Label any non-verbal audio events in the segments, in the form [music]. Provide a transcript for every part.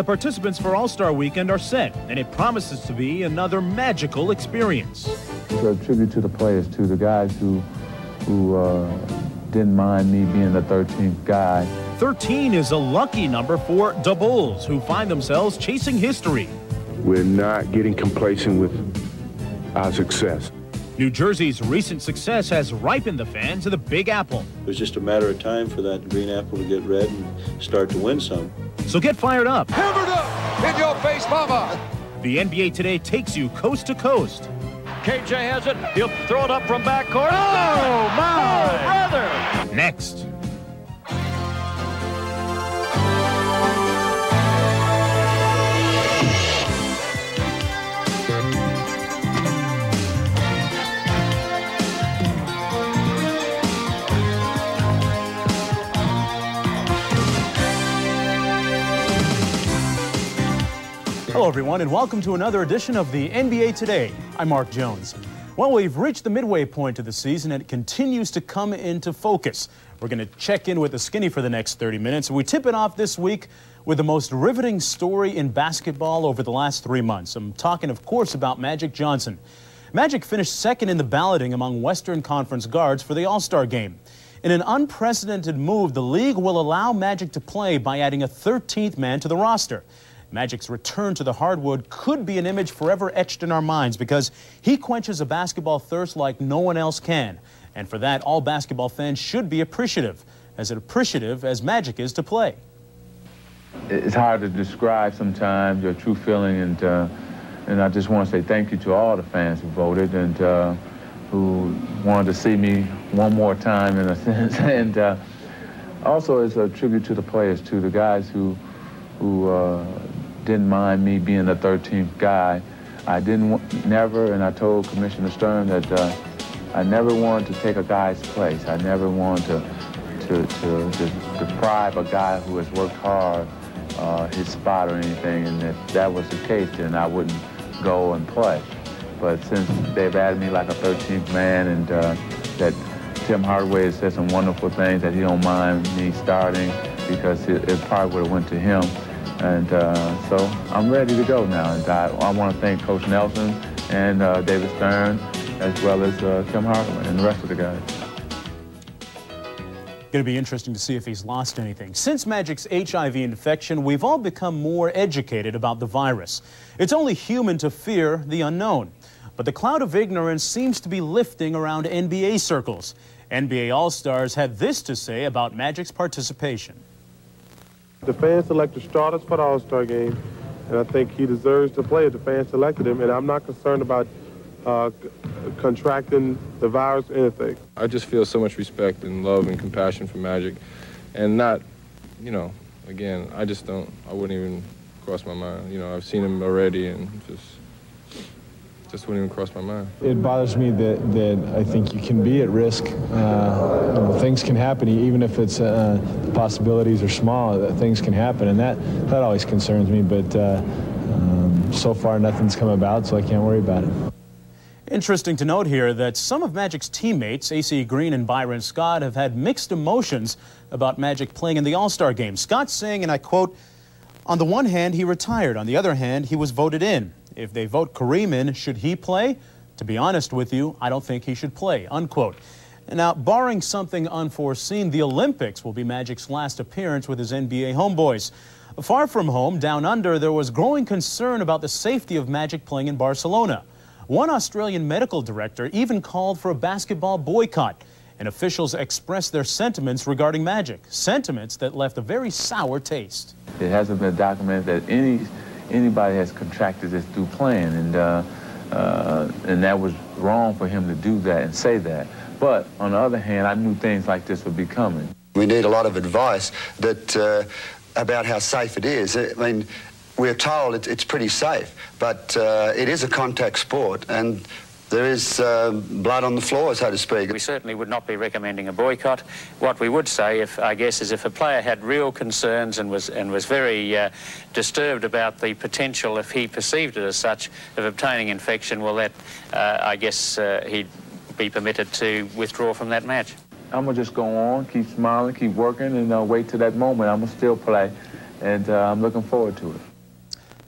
The participants for All-Star Weekend are set, and it promises to be another magical experience. It's a tribute to the players, to the guys who, who uh, didn't mind me being the 13th guy. 13 is a lucky number for the Bulls, who find themselves chasing history. We're not getting complacent with our success. New Jersey's recent success has ripened the fans of the Big Apple. It was just a matter of time for that green apple to get red and start to win some. So get fired up. Hammered up! In your face, mama! The NBA today takes you coast to coast. KJ has it. He'll throw it up from backcourt. Oh, my! Oh, brother! Next. Hello, everyone, and welcome to another edition of the NBA Today. I'm Mark Jones. Well, we've reached the midway point of the season, and it continues to come into focus. We're going to check in with the skinny for the next 30 minutes. We tip it off this week with the most riveting story in basketball over the last three months. I'm talking, of course, about Magic Johnson. Magic finished second in the balloting among Western Conference guards for the All Star game. In an unprecedented move, the league will allow Magic to play by adding a 13th man to the roster. Magic's return to the hardwood could be an image forever etched in our minds because he quenches a basketball thirst like no one else can. And for that, all basketball fans should be appreciative, as appreciative as Magic is to play. It's hard to describe sometimes your true feeling, and, uh, and I just want to say thank you to all the fans who voted and uh, who wanted to see me one more time, in a sense. [laughs] and uh, also, it's a tribute to the players, to the guys who, who uh, didn't mind me being the 13th guy. I didn't never, and I told Commissioner Stern that uh, I never wanted to take a guy's place. I never wanted to, to, to, to deprive a guy who has worked hard uh, his spot or anything, and if that was the case, then I wouldn't go and play. But since they've added me like a 13th man and uh, that Tim Hardaway has said some wonderful things that he don't mind me starting because it, it probably would have went to him. And uh, so I'm ready to go now. And I, I want to thank Coach Nelson and uh, David Stern, as well as uh, Tim Hardaway and the rest of the guys. Going to be interesting to see if he's lost anything. Since Magic's HIV infection, we've all become more educated about the virus. It's only human to fear the unknown. But the cloud of ignorance seems to be lifting around NBA circles. NBA All-Stars had this to say about Magic's participation. The fans selected starters for the All-Star game, and I think he deserves to play if the fans selected him, and I'm not concerned about uh, contracting the virus or anything. I just feel so much respect and love and compassion for Magic, and not, you know, again, I just don't, I wouldn't even cross my mind. You know, I've seen him already, and just just wouldn't even cross my mind. It bothers me that, that I think you can be at risk. Uh, you know, things can happen, even if it's uh, the possibilities are small. Things can happen, and that that always concerns me. But uh, um, so far, nothing's come about, so I can't worry about it. Interesting to note here that some of Magic's teammates, A.C. Green and Byron Scott, have had mixed emotions about Magic playing in the All-Star game. Scott saying, and I quote, on the one hand, he retired. On the other hand, he was voted in. If they vote Kareem in, should he play? To be honest with you, I don't think he should play, unquote. Now, barring something unforeseen, the Olympics will be Magic's last appearance with his NBA homeboys. Far from home, down under, there was growing concern about the safety of Magic playing in Barcelona. One Australian medical director even called for a basketball boycott, and officials expressed their sentiments regarding Magic, sentiments that left a very sour taste. It hasn't been documented that any anybody has contracted this through playing, and uh, uh, and that was wrong for him to do that and say that. But on the other hand, I knew things like this would be coming. We need a lot of advice that uh, about how safe it is. I mean, we're told it's, it's pretty safe, but uh, it is a contact sport, and there is uh, blood on the floor, so to speak. We certainly would not be recommending a boycott. What we would say, if I guess, is if a player had real concerns and was and was very uh, disturbed about the potential, if he perceived it as such, of obtaining infection, well, that uh, I guess uh, he'd be permitted to withdraw from that match. I'm gonna just go on, keep smiling, keep working, and uh, wait till that moment. I'm gonna still play, and uh, I'm looking forward to it.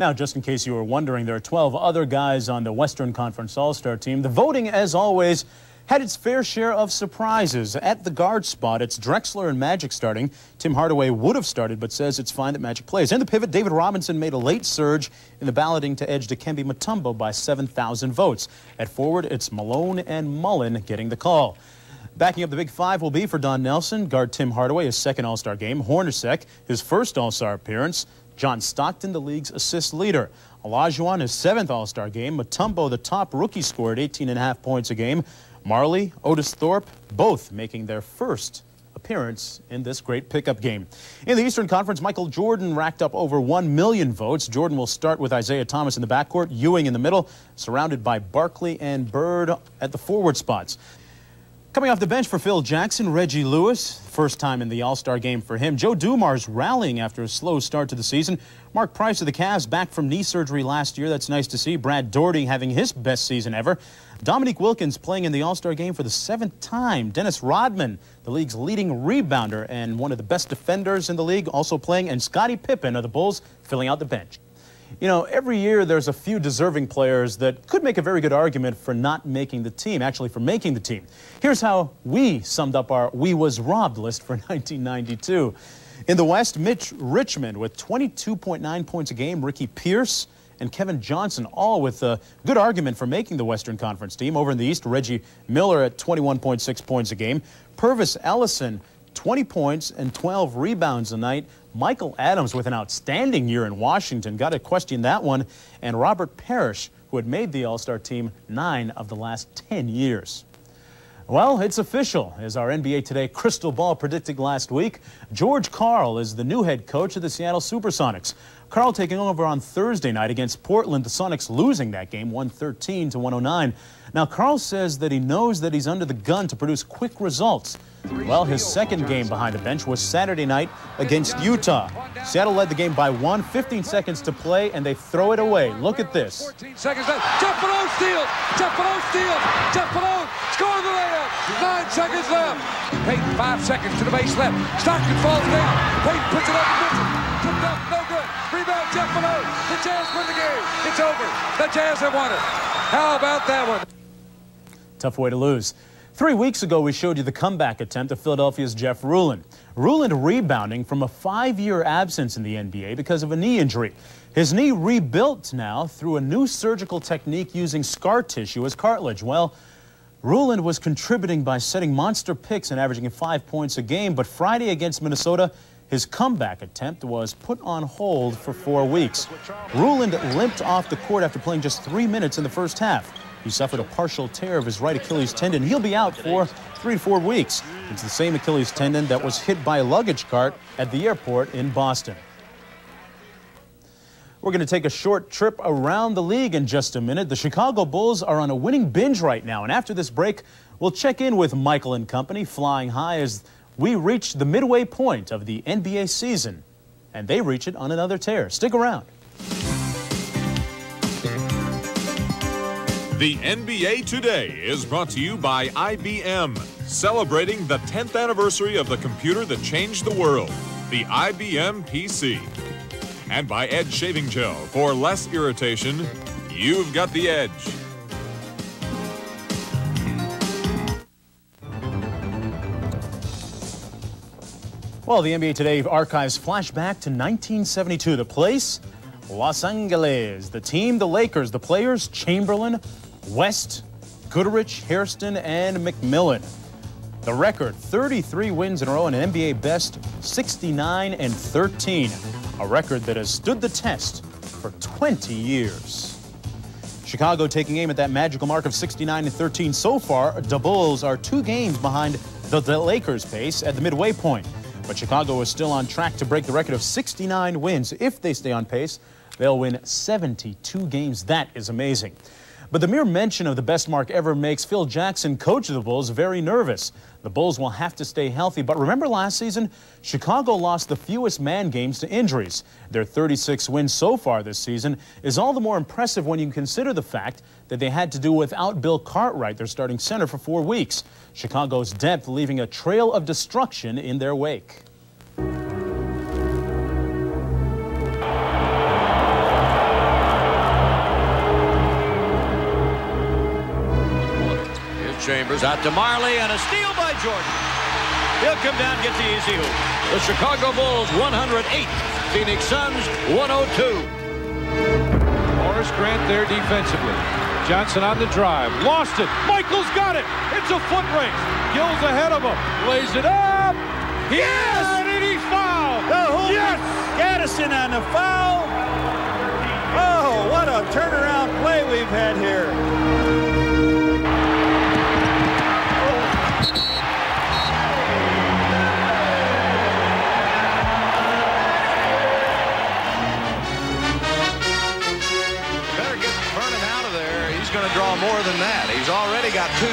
Now, just in case you were wondering, there are 12 other guys on the Western Conference All-Star team. The voting, as always, had its fair share of surprises. At the guard spot, it's Drexler and Magic starting. Tim Hardaway would have started, but says it's fine that Magic plays. In the pivot, David Robinson made a late surge in the balloting to edge Dikembe Mutombo by 7,000 votes. At forward, it's Malone and Mullin getting the call. Backing up the big five will be for Don Nelson, guard Tim Hardaway, his second All-Star game, Hornacek, his first All-Star appearance, John Stockton, the league's assist leader. Olajuwon, his seventh All-Star game, Mutombo, the top rookie, scored 18 and a half points a game. Majerle, Otis Thorpe, both making their first appearance in this great pickup game. In the Eastern Conference, Michael Jordan racked up over 1 million votes. Jordan will start with Isiah Thomas in the backcourt, Ewing in the middle, surrounded by Barkley and Bird at the forward spots. Coming off the bench for Phil Jackson, Reggie Lewis, first time in the All-Star game for him. Joe Dumars rallying after a slow start to the season. Mark Price of the Cavs back from knee surgery last year. That's nice to see. Brad Daugherty having his best season ever. Dominique Wilkins playing in the All-Star game for the seventh time. Dennis Rodman, the league's leading rebounder and one of the best defenders in the league, also playing. And Scottie Pippen of the Bulls filling out the bench. You know, every year there's a few deserving players that could make a very good argument for not making the team, actually for making the team. Here's how we summed up our We Was Robbed list for [laughs] 1992. In the West, Mitch Richmond with 22.9 points a game, Ricky Pierce and Kevin Johnson, all with a good argument for making the Western Conference team. Over in the East, Reggie Miller at 21.6 points a game, Pervis Ellison 20 points and 12 rebounds a night. Michael Adams with an outstanding year in Washington. Got to question that one. And Robert Parish, who had made the All-Star team nine of the last 10 years. Well, it's official. As our NBA Today crystal ball predicted last week, George Karl is the new head coach of the Seattle Supersonics. Karl taking over on Thursday night against Portland, the Sonics losing that game 113 to 109. Now, Karl says that he knows that he's under the gun to produce quick results. Well, his second game behind the bench was Saturday night against Utah. Seattle led the game by one, 15 seconds to play, and they throw it away. Look at this. 14 seconds left. Jeff Malone steals. Jeff Malone steals. Jeff Malone scores the layup. Nine seconds left. Payton, five seconds to the base left. Stockton falls down. Payton puts it up and misses. Tipped up, no good. Rebound, Jeff Malone. The Jazz win the game. It's over. The Jazz have won it. How about that one? Tough way to lose. Three weeks ago, we showed you the comeback attempt of Philadelphia's Jeff Ruland. Ruland rebounding from a five-year absence in the NBA because of a knee injury. His knee rebuilt now through a new surgical technique using scar tissue as cartilage. Well, Ruland was contributing by setting monster picks and averaging five points a game, but Friday against Minnesota, his comeback attempt was put on hold for four weeks. Ruland limped off the court after playing just three minutes in the first half. He suffered a partial tear of his right Achilles tendon. He'll be out for three to four weeks. It's the same Achilles tendon that was hit by a luggage cart at the airport in Boston. We're going to take a short trip around the league in just a minute. The Chicago Bulls are on a winning binge right now, and after this break, we'll check in with Michael and company flying high as we reach the midway point of the NBA season, and they reach it on another tear. Stick around. The NBA Today is brought to you by IBM, celebrating the 10th anniversary of the computer that changed the world, the IBM PC. And by Edge Shaving Gel. For less irritation, you've got the edge. Well, the NBA Today archives flash back to 1972. The place, Los Angeles. The team, the Lakers. The players, Chamberlain, West, Goodrich, Hairston, and McMillian. The record, 33 wins in a row and an NBA best, 69 and 13. A record that has stood the test for 20 years. Chicago taking aim at that magical mark of 69 and 13 so far. The Bulls are two games behind the, the Lakers pace at the midway point. But Chicago is still on track to break the record of 69 wins. If they stay on pace, they'll win 72 games. That is amazing. But the mere mention of the best mark ever makes Phil Jackson, coach of the Bulls, very nervous. The Bulls will have to stay healthy. But remember last season, Chicago lost the fewest man games to injuries. Their 36 wins so far this season is all the more impressive when you consider the fact that they had to do without Bill Cartwright, their starting center, for four weeks. Chicago's depth leaving a trail of destruction in their wake. Chambers out to Majerle and a steal by Jordan. He'll come down, get the easy hoop. The Chicago Bulls 108, Phoenix Suns 102. Horace Grant there defensively. Johnson on the drive. Lost it. Michael's got it. It's a foot race. Gill's ahead of him. Lays it up. Yes! And he's fouled. yes! Gaddison on the foul. Oh, what a turnaround play we've had here.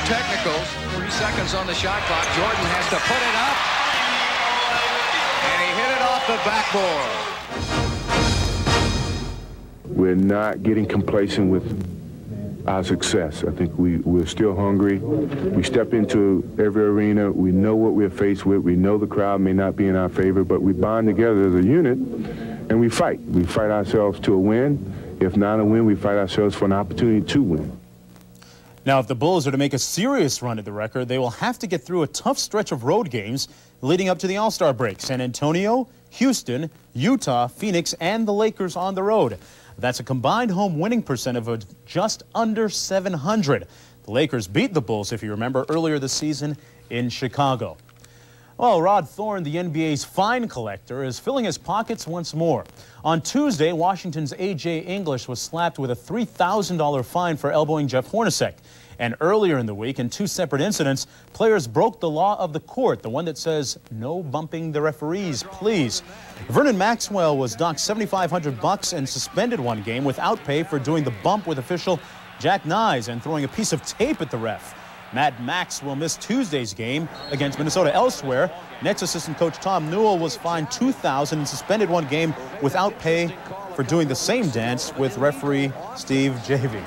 Technicals. Three seconds on the shot clock. Jordan has to put it up. And he hit it off the backboard. We're not getting complacent with our success. I think we, we're still hungry. We step into every arena. We know what we're faced with. We know the crowd may not be in our favor, but we bond together as a unit and we fight. We fight ourselves to a win. If not a win, we fight ourselves for an opportunity to win. Now, if the Bulls are to make a serious run at the record, they will have to get through a tough stretch of road games leading up to the All-Star break. San Antonio, Houston, Utah, Phoenix, and the Lakers on the road. That's a combined home winning percentage of just under 700. The Lakers beat the Bulls, if you remember, earlier this season in Chicago. Well, Rod Thorn, the NBA's fine collector, is filling his pockets once more. On Tuesday, Washington's A.J. English was slapped with a $3,000 fine for elbowing Jeff Hornacek. And earlier in the week, in two separate incidents, players broke the law of the court, the one that says no bumping the referees, please. Vernon Maxwell was docked 7,500 bucks and suspended one game without pay for doing the bump with official Jack Nies and throwing a piece of tape at the ref. Mad Max will miss Tuesday's game against Minnesota. Elsewhere, Nets assistant coach Tom Newell was fined 2000 and suspended one game without pay for doing the same dance with referee Steve Javie.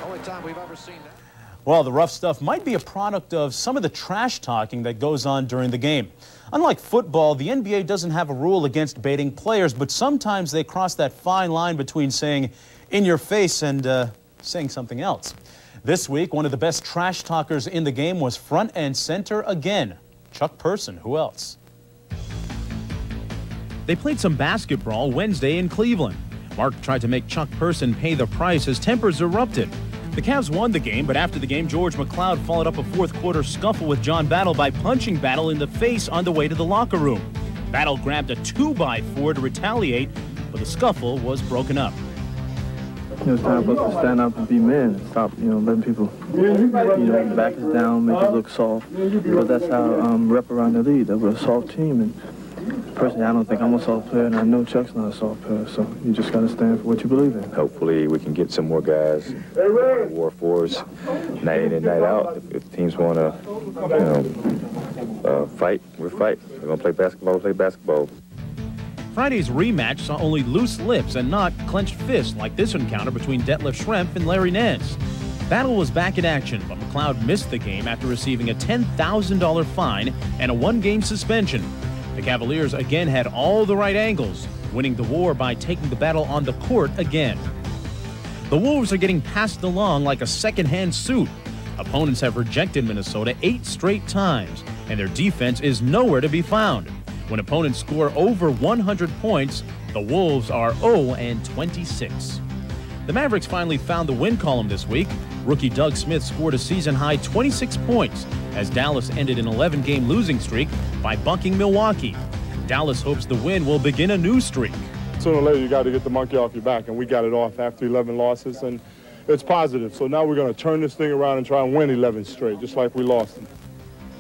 Well, the rough stuff might be a product of some of the trash talking that goes on during the game. Unlike football, the NBA doesn't have a rule against baiting players, but sometimes they cross that fine line between saying in your face and uh, saying something else. This week, one of the best trash talkers in the game was front and center again. Chuck Person. Who else? They played some basketball Wednesday in Cleveland. Mark tried to make Chuck Person pay the price as tempers erupted. The Cavs won the game, but after the game, George McCloud followed up a fourth quarter scuffle with John Battle by punching Battle in the face on the way to the locker room. Battle grabbed a 2 by 4 to retaliate, but the scuffle was broken up. You know, it's time for us to stand up and be men. Stop, you know, letting people, you know, back us down, make us look soft. Because that's how um, rep around the league. That we're a soft team. And personally, I don't think I'm a soft player, and I know Chuck's not a soft player. So you just got to stand for what you believe in. Hopefully, we can get some more guys war for us night in and night out. If, teams want to, you know, uh, fight, we're fight. We're gonna play basketball. we Play basketball. Friday's rematch saw only loose lips and not clenched fists like this encounter between Detlef Schrempf and Larry Nance. Battle was back in action, but McCloud missed the game after receiving a $10,000 fine and a one-game suspension. The Cavaliers again had all the right angles, winning the war by taking the battle on the court again. The Wolves are getting passed along like a second-hand suit. Opponents have rejected Minnesota eight straight times, and their defense is nowhere to be found. When opponents score over 100 points, the Wolves are 0 and 26. The Mavericks finally found the win column this week. Rookie Doug Smith scored a season high 26 points as Dallas ended an 11 game losing streak by bucking Milwaukee. Dallas hopes the win will begin a new streak. Sooner or later, you got to get the monkey off your back, and we got it off after 11 losses, and it's positive. So now we're going to turn this thing around and try and win 11 straight, just like we lost them.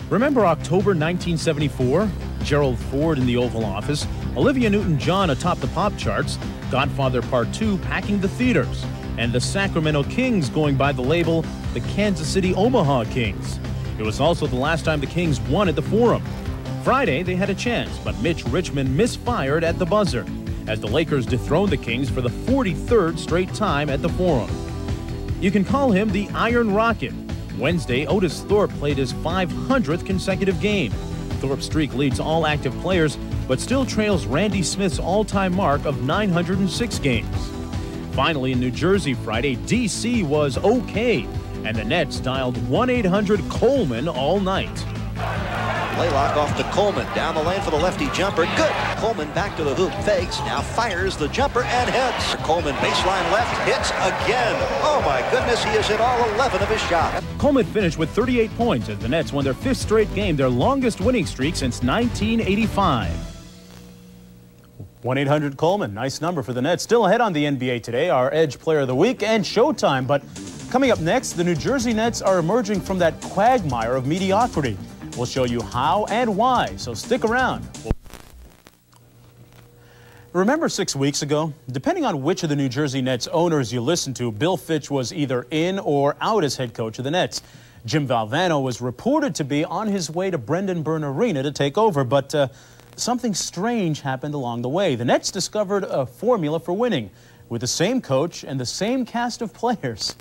Remember October 1974? Gerald Ford in the Oval Office, Olivia Newton-John atop the pop charts, Godfather Part 2 packing the theaters, and the Sacramento Kings going by the label the Kansas City Omaha Kings. It was also the last time the Kings won at the Forum. Friday, they had a chance, but Mitch Richmond misfired at the buzzer as the Lakers dethroned the Kings for the 43rd straight time at the Forum. You can call him the Iron Rocket. Wednesday, Otis Thorpe played his 500th consecutive game. Thorpe's streak leads all active players, but still trails Randy Smith's all-time mark of 906 games. Finally, in New Jersey Friday, D.C. was okay. and the Nets dialed 1-800-COLEMAN all night. Blaylock off to Coleman. Down the lane for the lefty jumper. Good. Coleman back to the hoop. Fakes. Now fires the jumper and hits. Coleman baseline left. Hits again. Oh my goodness. He has hit all 11 of his shots. Coleman finished with 38 points as the Nets won their fifth straight game, their longest winning streak since 1985. 1 800 Coleman, nice number for the Nets. Still ahead on the NBA today, our Edge Player of the Week and Showtime. But coming up next, the New Jersey Nets are emerging from that quagmire of mediocrity. We'll show you how and why, so stick around. Remember six weeks ago? Depending on which of the New Jersey Nets owners you listen to, Bill Fitch was either in or out as head coach of the Nets. Jim Valvano was reported to be on his way to Brendan Byrne Arena to take over, but uh, something strange happened along the way. The Nets discovered a formula for winning with the same coach and the same cast of players.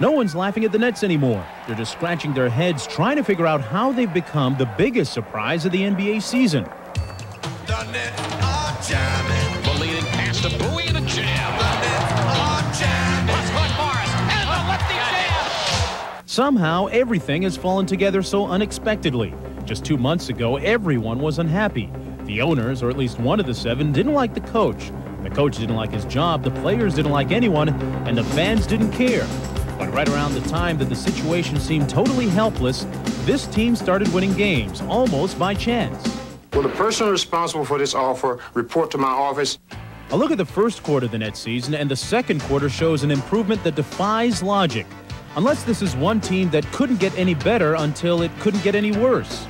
No one's laughing at the Nets anymore. They're just scratching their heads trying to figure out how they've become the biggest surprise of the NBA season. The Nets are jamming. The leading pass to Bowie in the jam. The Nets are jamming. Westwood Morris and the lefty jam. Somehow, everything has fallen together so unexpectedly. Just two months ago, everyone was unhappy. The owners, or at least one of the seven, didn't like the coach. The coach didn't like his job, the players didn't like anyone, and the fans didn't care. But right around the time that the situation seemed totally helpless, this team started winning games, almost by chance. Will the person responsible for this offer report to my office? A look at the first quarter of the Nets season, and the second quarter shows an improvement that defies logic. Unless this is one team that couldn't get any better until it couldn't get any worse.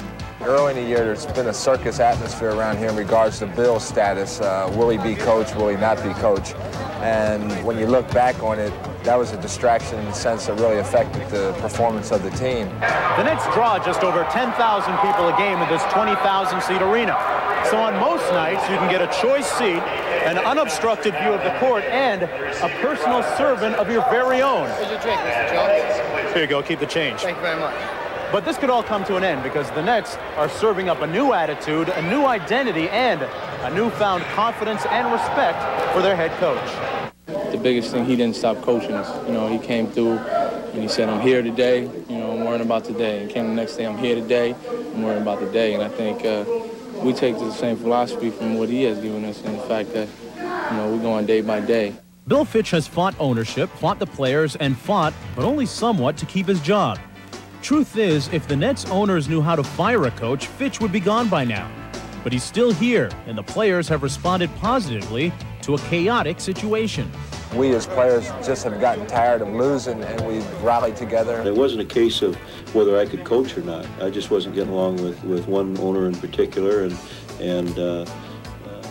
Early in the year, there's been a circus atmosphere around here in regards to Bill's status. Uh, will he be coach? Will he not be coach? And when you look back on it, that was a distraction in the sense that really affected the performance of the team. The Nets draw just over 10,000 people a game in this 20,000 seat arena. So on most nights, you can get a choice seat, an unobstructed view of the court, and a personal servant of your very own. Here's your drink, Mr. Jones. Here you go, keep the change. Thank you very much. But this could all come to an end because the Nets are serving up a new attitude, a new identity, and a newfound confidence and respect for their head coach. The biggest thing, he didn't stop coaching us. You know, he came through and he said, I'm here today, you know, I'm worrying about today. And came the next day, I'm here today, I'm worrying about today. And I think uh, we take the same philosophy from what he has given us and the fact that, you know, we're going day by day. Bill Fitch has fought ownership, fought the players, and fought, but only somewhat, to keep his job. Truth is, if the Nets owners knew how to fire a coach, Fitch would be gone by now. But he's still here, and the players have responded positively to a chaotic situation. We as players just have gotten tired of losing, and we've rallied together. It wasn't a case of whether I could coach or not. I just wasn't getting along with, with one owner in particular, and and uh, uh,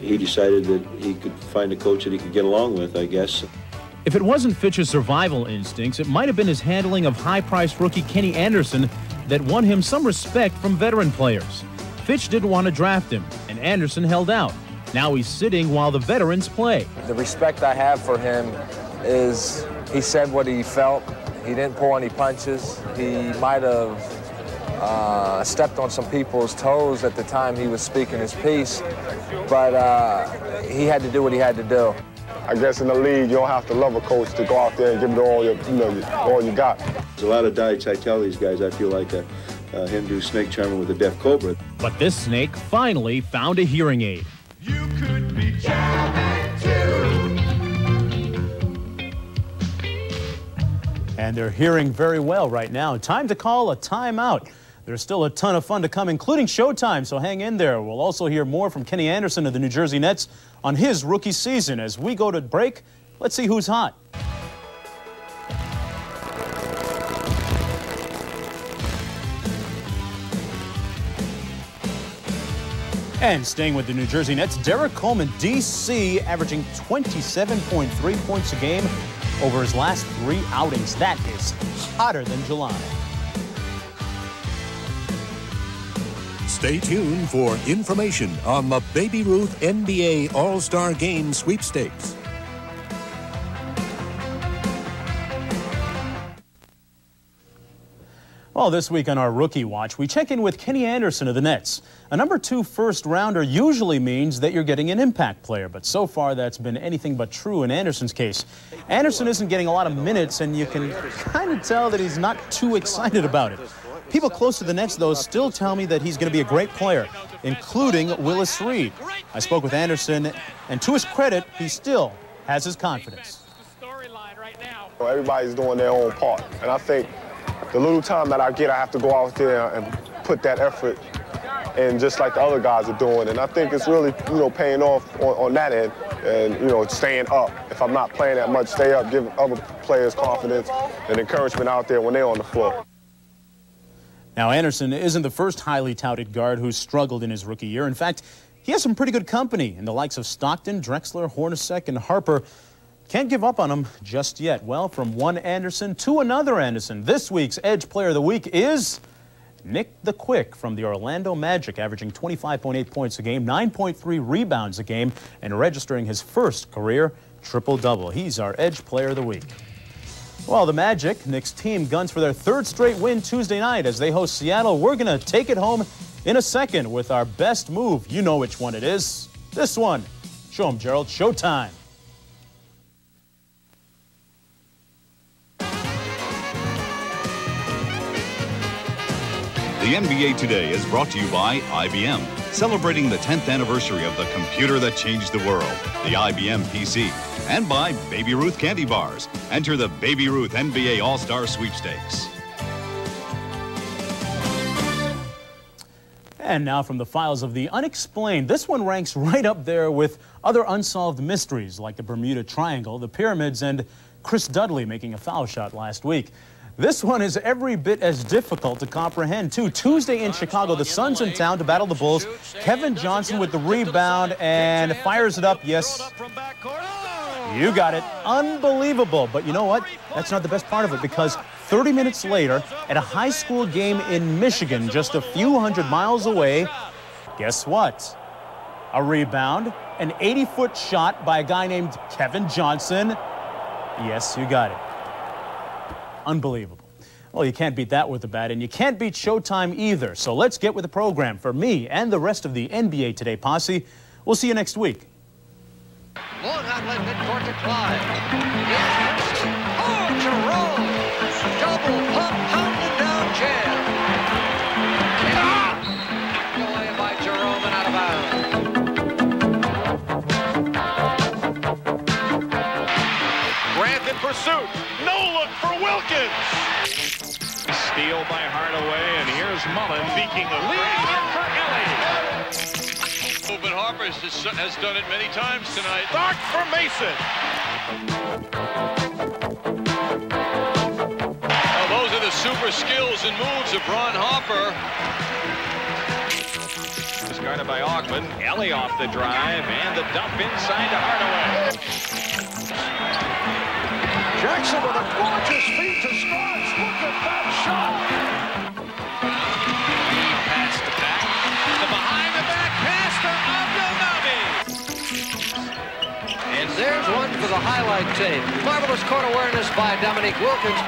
he decided that he could find a coach that he could get along with, I guess. If it wasn't Fitch's survival instincts, it might have been his handling of high-priced rookie Kenny Anderson that won him some respect from veteran players. Fitch didn't want to draft him, and Anderson held out. Now he's sitting while the veterans play. The respect I have for him is he said what he felt. He didn't pull any punches. He might have uh, stepped on some people's toes at the time he was speaking his piece, but uh, he had to do what he had to do. I guess in the league, you don't have to love a coach to go out there and give it all your, you know, all you got. There's a lot of diets I tell these guys. I feel like a, a Hindu snake charmer with a deaf cobra. But this snake finally found a hearing aid. You could be jamming And they're hearing very well right now. Time to call a timeout. There's still a ton of fun to come, including Showtime, so hang in there. We'll also hear more from Kenny Anderson of the New Jersey Nets on his rookie season. As we go to break, let's see who's hot. And staying with the New Jersey Nets, Derrick Coleman, DC, averaging 27.3 points a game over his last three outings. That is hotter than July. Stay tuned for information on the Baby Ruth NBA All Star Game sweepstakes. Well, this week on our Rookie Watch, we check in with Kenny Anderson of the Nets. A number two first rounder usually means that you're getting an impact player, but so far that's been anything but true in Anderson's case. Anderson isn't getting a lot of minutes, and you can kind of tell that he's not too excited about it. People close to the Nets, though, still tell me that he's going to be a great player, including Willis Reed. I spoke with Anderson, and to his credit, he still has his confidence. Everybody's doing their own part, and I think the little time that I get, I have to go out there and put that effort and just like the other guys are doing. And I think it's really, you know, paying off on, on, that end and, you know, staying up. If I'm not playing that much, stay up, give other players confidence and encouragement out there when they're on the floor. Now, Anderson isn't the first highly touted guard who's struggled in his rookie year. In fact, he has some pretty good company in the likes of Stockton, Drexler, Hornacek, and Harper. Can't give up on him just yet. Well, from one Anderson to another Anderson, this week's Edge Player of the Week is Nick the Quick from the Orlando Magic, averaging 25.8 points a game, 9.3 rebounds a game, and registering his first career triple-double. He's our Edge Player of the Week. Well, the Magic, Nick's team, guns for their third straight win Tuesday night as they host Seattle. We're going to take it home in a second with our best move. You know which one it is. This one. Show him, Gerald. Showtime. The NBA Today is brought to you by IBM, celebrating the 10th anniversary of the computer that changed the world, the IBM PC, and by Baby Ruth Candy Bars. Enter the Baby Ruth NBA All Star Sweepstakes. And now from the files of the unexplained, this one ranks right up there with other unsolved mysteries like the Bermuda Triangle, the pyramids, and Chris Dudley making a foul shot last week. This one is every bit as difficult to comprehend, too. Tuesday in Chicago, the Suns in town to battle the Bulls. Kevin Johnson with the rebound and fires it up. Yes, you got it. Unbelievable. But you know what? That's not the best part of it because 30 minutes later, at a high school game in Michigan, just a few hundred miles away, guess what? A rebound, an 80 foot shot by a guy named Kevin Johnson. Yes, you got it. Unbelievable. Well, you can't beat that with a bat, and you can't beat Showtime either. So let's get with the program. For me and the rest of the NBA Today posse, we'll see you next week. Long outlet midcourt to Clyde. Steal by Hardaway, and here's Mullin beaking the lead in for Elie. But Harper has, has done it many times tonight. Dark for Mason. Well, those are the super skills and moves of Ron Harper. Is guarded by Augmon. Elie off the drive and the dump inside to Hardaway. Jackson with a gorgeous feed to Starks. Look shot. And there's one for the highlight tape. Marvelous court awareness by Dominique Wilkins.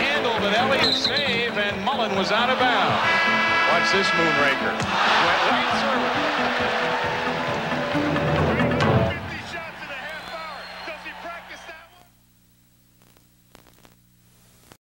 Handled, but Elliott save, and Mullin was out of bounds. Watch this moonraker.